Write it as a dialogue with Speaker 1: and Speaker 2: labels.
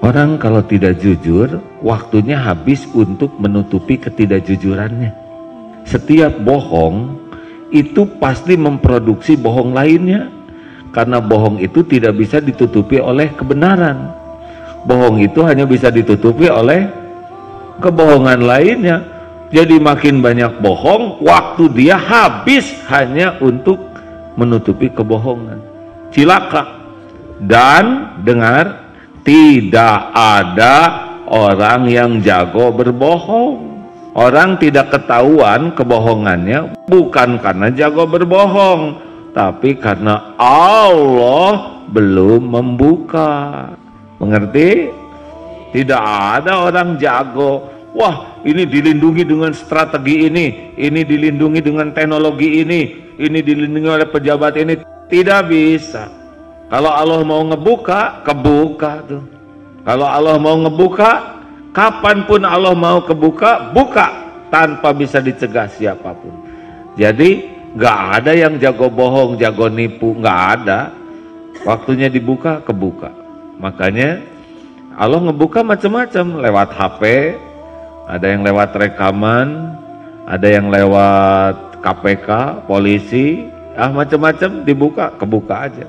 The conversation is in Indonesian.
Speaker 1: Orang kalau tidak jujur, waktunya habis untuk menutupi ketidakjujurannya. Setiap bohong itu pasti memproduksi bohong lainnya. Karena bohong itu tidak bisa ditutupi oleh kebenaran. Bohong itu hanya bisa ditutupi oleh kebohongan lainnya. Jadi makin banyak bohong, waktu dia habis hanya untuk menutupi kebohongan. Cilaka. Dan dengar tidak ada orang yang jago berbohong. Orang tidak ketahuan kebohongannya bukan karena jago berbohong, tapi karena Allah belum membuka. Mengerti? Tidak ada orang jago. Wah, ini dilindungi dengan strategi ini, ini dilindungi dengan teknologi ini, ini dilindungi oleh pejabat ini. Tidak bisa. Kalau Allah mau ngebuka, kebuka tuh. Kalau Allah mau ngebuka, kapan pun Allah mau kebuka, buka tanpa bisa dicegah siapa pun. Jadi nggak ada yang jago bohong, jago nipu, nggak ada. Waktunya dibuka, kebuka. Makanya Allah ngebuka macam-macam lewat HP, ada yang lewat rekaman, ada yang lewat KPK, polisi, ah macam-macam dibuka, kebuka aja.